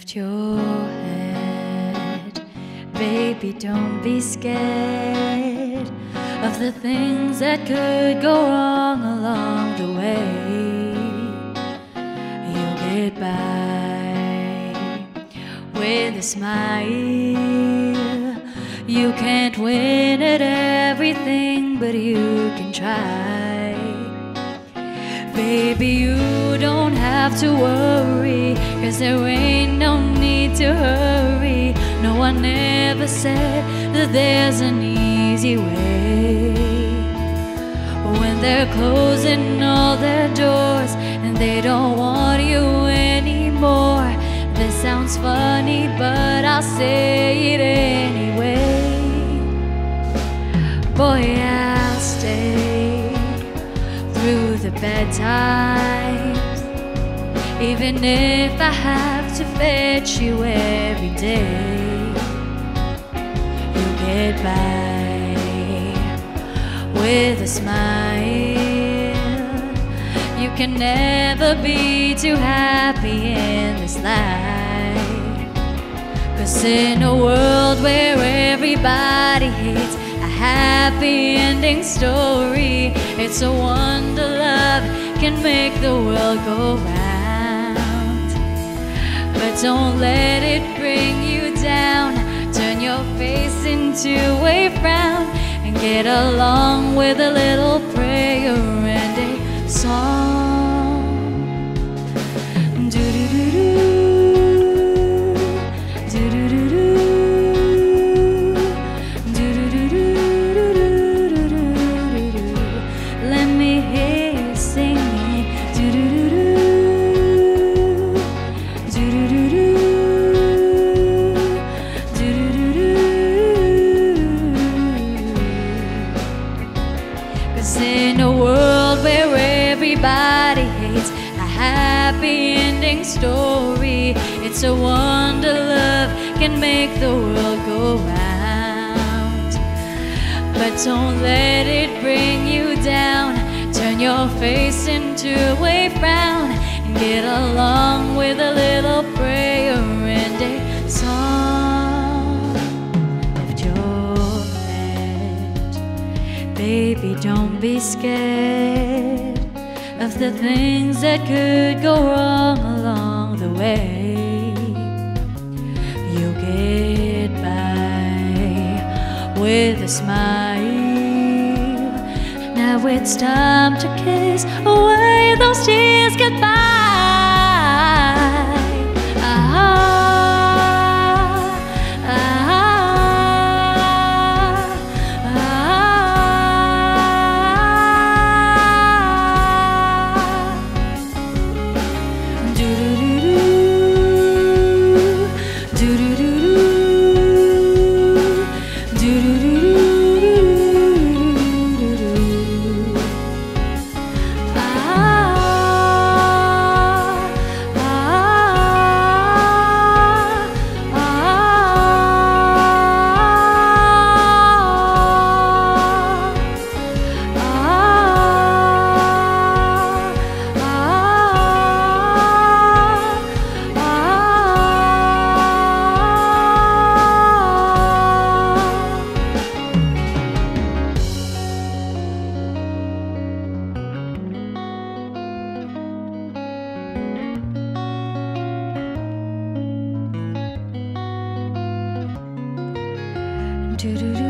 Lift your head, baby, don't be scared of the things that could go wrong along the way. You'll get by with a smile. You can't win at everything, but you can try. Baby, you don't have to worry, cause there ain't no need to hurry. No one ever said that there's an easy way. When they're closing all their doors and they don't want you anymore. This sounds funny, but I'll say it the bad times, even if I have to fetch you every day. You get by with a smile. You can never be too happy in this life. Cause in a world where everybody hates happy ending story, it's a wonder love can make the world go round. But don't let it bring you down. Turn your face into a frown and get along with a little prayer and a song. Hates a happy ending story, it's a wonder love can make the world go round. But don't let it bring you down. Turn your face into a frown and get along with a little prayer and a song. Your head, baby, don't be scared of the things that could go wrong along the way. You'll get by with a smile. Now it's time to kiss away those tears goodbye. Yeah.